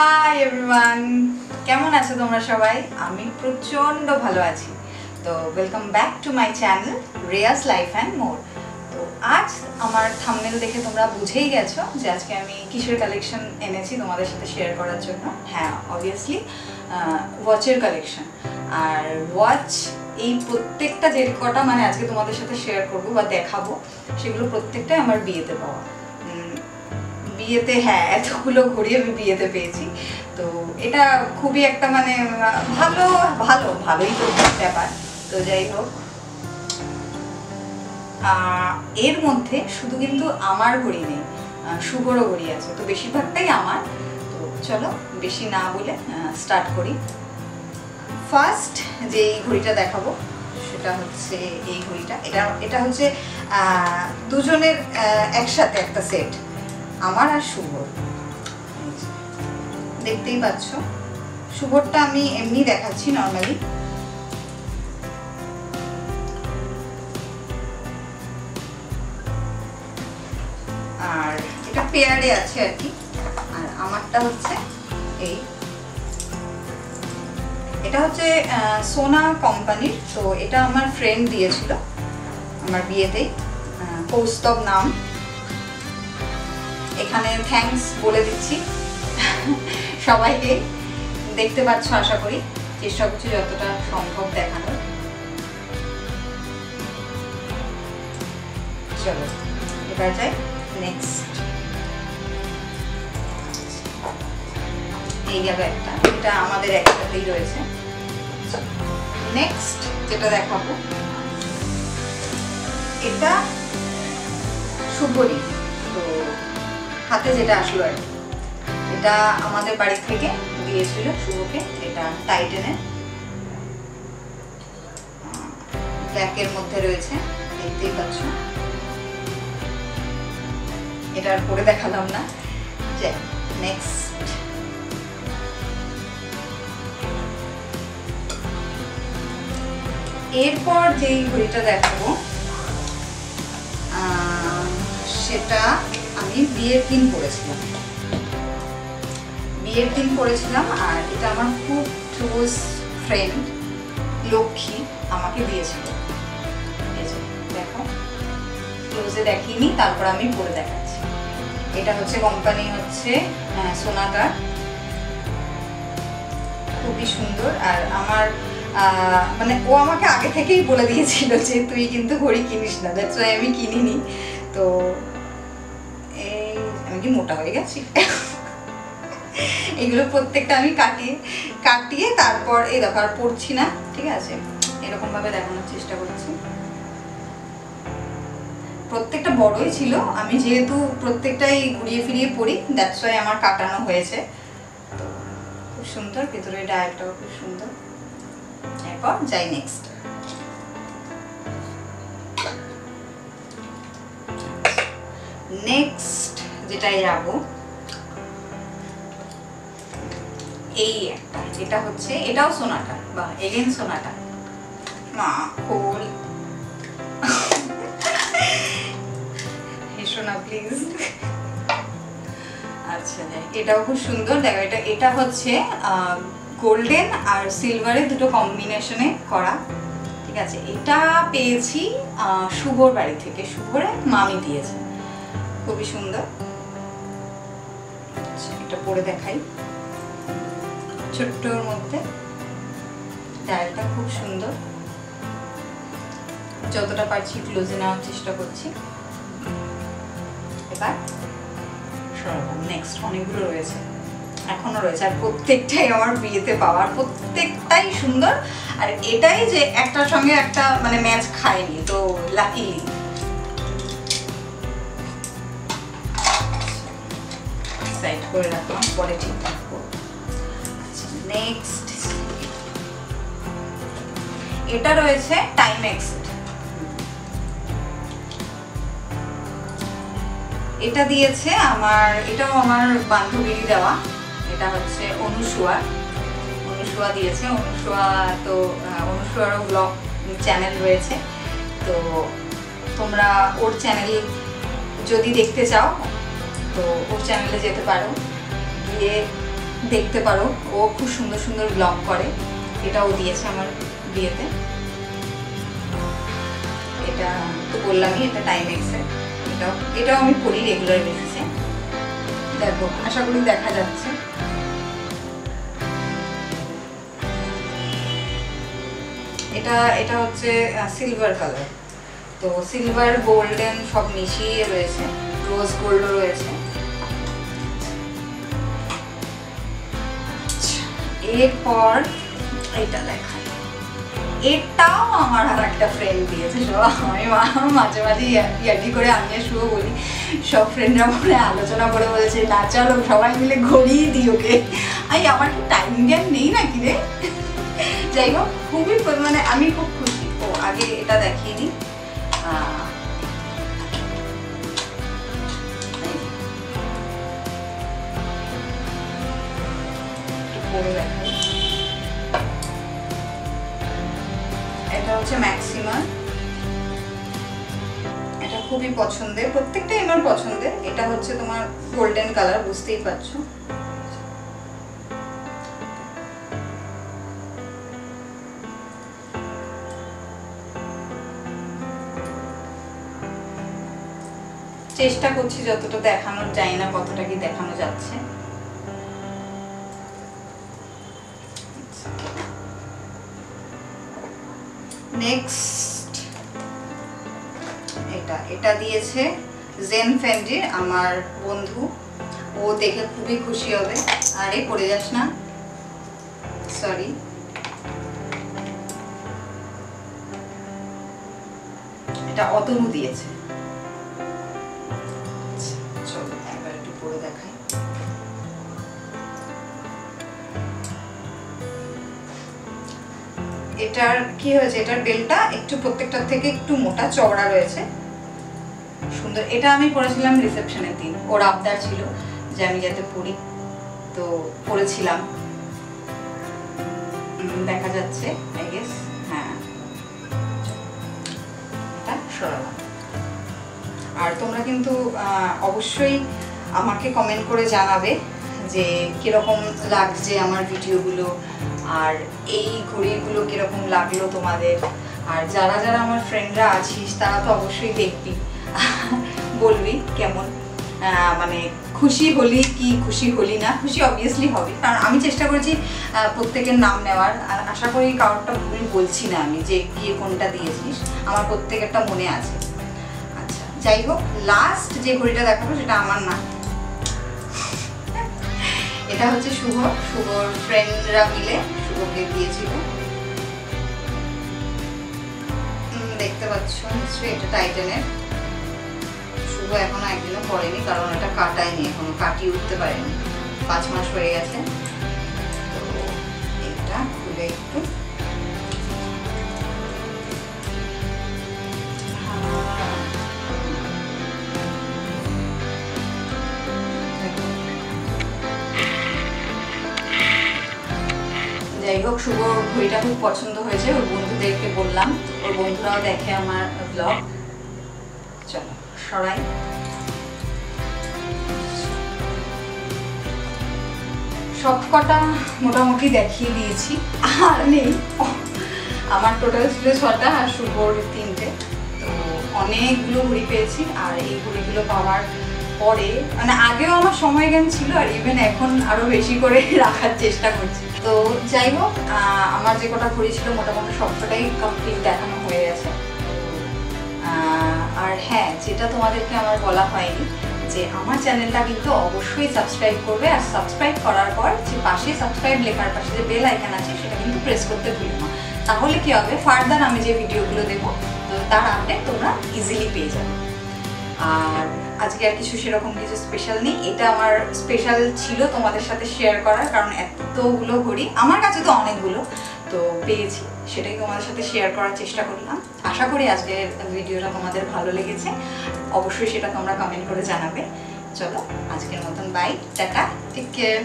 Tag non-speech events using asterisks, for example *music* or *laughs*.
Hi everyone কেমন আছো তোমরা সবাই? আমি প্রচণ্ড ভালো আছি। তো welcome back to my channel Reya's life and more তো আজ আমার থামনেল দেখে তোমরা বুঝেই গেছো যে আজকে আমি কিসের কালেকশন এনেছি তোমাদের সাথে শেয়ার করার জন্য। হ্যাঁ অবভিয়াসলি ওয়াচের কালেকশন আর ওয়াচ এই প্রত্যেকটা যে কটা মানে আজকে তোমাদের সাথে শেয়ার করব বা দেখাবো, সেগুলো প্রত্যেকটাই আমার বিয়েতে পাওয়া। বিয়েতে হ্যাঁ এতগুলো ঘড়ি আমি বিয়েতে পেয়েছি। তো এটা খুবই একটা মানে ভালো ভালো, ভালোই তো ব্যাপার। তো যাই হোক। এর মধ্যে শুধু কিন্তু আমার ঘড়ি নেই শুভরও ঘড়ি আছে, তো বেশিরভাগটাই আমার। তো চলো, বেশি না বলে স্টার্ট করি। ফার্স্ট যে এই ঘড়িটা দেখাবো, সেটা হচ্ছে এই ঘড়িটা। এটা এটা হচ্ছে দুজনের একসাথে একটা সেট আমার আর শুভর। দেখতেই পাচ্ছ, শুভরটা আমি এমনি দেখাচ্ছি নর্মালি আর এটা পেয়ারে আছে আর কি। আর আমারটা হচ্ছে এই। এটা হচ্ছে সোনা কোম্পানির, তো এটা আমার ফ্রেন্ড দিয়েছিল, আমার বিয়েতেই কৌস্তব নাম। এখানে থ্যাঙ্কস বলে দিচ্ছি। সবাইকে দেখতে পাচ্ছ, আশা করি চেষ্টা করছি যতটা সম্ভব দেখানোর। চলো, এবার যাই নেক্সট এই গেল একটা, এটা আমাদের একসাথেই রয়েছে। নেক্সট যেটা দেখাবো, এটা শুভরি তো হাতে যেটা আসলো আর। এটা আমাদের বাড়ি থেকে দিয়েছিল শুভকে, এটা টাইটেনের ব্ল্যাকের মধ্যে রয়েছে, দেখতেই পাচ্ছ। এটা আর পরে দেখালাম না। যে নেক্সট এরপর যেই ঘড়িটা দেখাবো সেটা আমি বিয়ের দিন পরেছিলাম বিয়ের দিন পরেছিলাম আর এটা আমার খুব ক্লোজ ফ্রেন্ড লক্ষ্মী আমাকে দিয়েছিল। দেখো ক্লোজে দেখিনি তারপর আমি পরে দেখাচ্ছি। এটা হচ্ছে কোম্পানি হচ্ছে আহ, সোনাটার খুবই সুন্দর আর আমার মানে ও আমাকে আগে থেকেই বলে দিয়েছিল যে তুই কিন্তু ঘড়ি কিনিস না দ্যাটস ওয়াই আমি কিনিনি। তো কি মোটা হয়ে গেছি। এগুলো প্রত্যেকটা আমি কাটিয়ে কাটিয়ে তারপর এই দেখো আর পড়ছি না, ঠিক আছে? এরকম ভাবে দেখানোর চেষ্টা করছি। প্রত্যেকটা বড়ই ছিল, আমি যেহেতু প্রত্যেকটাই ঘুরিয়ে ফিরিয়ে পড়ি দ্যাটস ওয়াই আমার কাটানো হয়েছে। তো খুব সুন্দর ভেতরে ডায়ালটাও খুব সুন্দর। এরপর যাই নেক্সট নেক্সট যেটাই যাব এই একটা এটা হচ্ছে, এটাও সোনাটা, বা এগেন সোনাটা। মা, খোল। হেসো না প্লিজ আচ্ছা। এটাও খুব সুন্দর। দেখো, এটা এটা হচ্ছে গোল্ডেন আর সিলভারের দুটো কম্বিনেশনে করা। ঠিক আছে, এটা পেয়েছি শুভর বাড়ি থেকে। শুভর মামি দিয়েছে। খুবই সুন্দর। এটা পরে দেখাই। ছোট্টর মধ্যে। ডায়ালটা খুব সুন্দর। যতটা পারছি ক্লোজে নেওয়ার চেষ্টা করছি। এবার নেক্সট অনেকগুলো রয়েছে। এখনও রয়েছে। আর প্রত্যেকটাই আমার বিয়েতে পাওয়ার প্রত্যেকটাই সুন্দর। আর এটাই যে একটার সঙ্গে একটা মানে ম্যাচ খায়নি। তো লাকিলি সাইড করে রাখলাম, পরে ঠিকঠাক করব। নেক্সট এটা রয়েছে টাইম এক্সিট এটা দিয়েছে আমার, এটাও আমার বান্ধবীরই দেওয়া। এটা হচ্ছে অনুসুয়া। অনুসুয়া দিয়েছে। অনুসুয়া তো অনুসুয়ারও ব্লগ চ্যানেল রয়েছে। তো তোমরা ওর চ্যানেল যদি দেখতে চাও তো ওর চ্যানেলে যেতে পারো, গিয়ে দেখতে পারো। ও খুব সুন্দর সুন্দর ব্লগ করে। এটাও দিয়েছে আমার বিয়েতে। এটা তো বললামই, এটা টাইম এক্সে এটাও এটাও আমি পড়ি রেগুলার বেসিসে দেখো, আশা করি দেখা যাচ্ছে। এটা এটা হচ্ছে সিলভার কালার তো সিলভার গোল্ডেন সব মিশিয়ে রয়েছে। রোজ গোল্ডও রয়েছে। এরপর এটা দেখাই। এটাও আমার আর একটা ফ্রেন্ড দিয়েছে সব আমি মাঝে মাঝে ইয়া- ইয়ার্কি করে আমি শুভ বলি। সব ফ্রেন্ডরা মনে আলোচনা করে বলেছে না চলো সবাই মিলে ঘড়িয়ে দিই ওকে। আই আমার কি টাইম জ্ঞান নেই নাকি রে? যাই হোক খুবই মানে আমি খুব খুশি। ও আগে এটা দিই। আহ, এটা হচ্ছে ম্যাক্সিমাম এটা খুবই পছন্দের প্রত্যেকটাই আমার পছন্দের। এটা হচ্ছে তোমার গোল্ডেন কালার বুঝতেই পারছ। চেষ্টা করছি যতটা দেখানো যায় না কতটা কি দেখানো যাচ্ছে। নেক্সট এটা এটা দিয়েছে জেন ফ্যান্ডি আমার বন্ধু। ও দেখে খুবই খুশি হবে। আরে, পড়ে যাস না। সরি এটা অতনু দিয়েছে। এটার কি হয়েছে? এটার বেলটা একটু প্রত্যেকটার থেকে একটু মোটা চওড়া রয়েছে। সুন্দর। এটা আমি পরেছিলাম রিসেপশনের দিন। ওর আবদার ছিল যে আমি যাতে পড়ি। তো পরেছিলাম দেখা যাচ্ছে আই গেস হ্যাঁ। আর তোমরা কিন্তু অবশ্যই আমাকে কমেন্ট করে জানাবে যে কীরকম লাগছে আমার ভিডিওগুলো আর এই ঘড়িগুলো কীরকম লাগল তোমাদের? আর যারা যারা আমার ফ্রেন্ডরা আছিস, তারা তো অবশ্যই দেখবি। বলবি কেমন? মানে খুশি হলি কি খুশি হলি না? খুশি অবভিয়াসলি হবে। কারণ আমি চেষ্টা করেছি প্রত্যেকের নাম নেওয়ার। আশা করি কারোরটা ভুল বলছি না আমি যে গিয়ে কোনটা দিয়েছিস। আমার প্রত্যেকেরটা মনে আছে। আচ্ছা যাই হোক লাস্ট যে ঘড়িটা দেখাবো, সেটা আমার না। এটা হচ্ছে শুভ। শুভর ফ্রেন্ডরা মিলে শুভকে দিয়েছিল। দেখতে পাচ্ছ, নিশ্চয়ই এটা টাইটানের। শুভ এখনও একদিনও পরেনি কারণ এটা কাটায়নি, এখনও কাটিয়ে উঠতে পারেনি। পাঁচ মাস হয়ে গেছে। তো এটা খুলে একটু হোক, শুভ ঘড়িটা খুব পছন্দ হয়েছে, ওর বন্ধুদেরকে বললাম। ওর বন্ধুরাও দেখে আমার ব্লগ চলো, সরাই। সব কটা মোটামুটি দেখিয়ে দিয়েছি। আর নেই। আমার টোটাল ছিল ছটা আর শুভর তিনটে। তো অনেকগুলো ঘুড়ি পেয়েছি, আর এই ঘুড়িগুলো পাওয়ার পরে মানে আগেও আমার সময় জ্ঞান ছিল আর ইভেন এখন আরও বেশি করে *laughs* রাখার চেষ্টা করছি। তো যাই হোক আমার যে কটা ঘুড়ি ছিল মোটামুটি সবকটাই কমপ্লিট দেখানো হয়ে গেছে। আর হ্যাঁ যেটা তোমাদেরকে আমার বলা হয়নি, যে আমার চ্যানেলটা কিন্তু অবশ্যই সাবস্ক্রাইব করবে আর সাবস্ক্রাইব করার পর যে পাশে সাবস্ক্রাইব লেখার পাশে যে বেল আইকন আছে, সেটা কিন্তু প্রেস করতে ভুলো না। তাহলে কি হবে? ফার্দার আমি যে ভিডিওগুলো দেবো, তো তার আপডেট তোমরা ইজিলি পেয়ে যাবে। আর আজকে আর কিছু সেরকম কিছু স্পেশাল নেই। এটা আমার স্পেশাল ছিল তোমাদের সাথে শেয়ার করার, কারণ এতগুলো ঘড়ি, আমার কাছে তো অনেকগুলো, তো পেয়েছি। সেটাই তোমাদের সাথে শেয়ার করার চেষ্টা করলাম। আশা করি আজকের ভিডিওটা তোমাদের ভালো লেগেছে। অবশ্যই সেটা তোমরা কমেন্ট করে জানাবে। চলো, আজকের মতন বাই টাটা টেক কেয়ার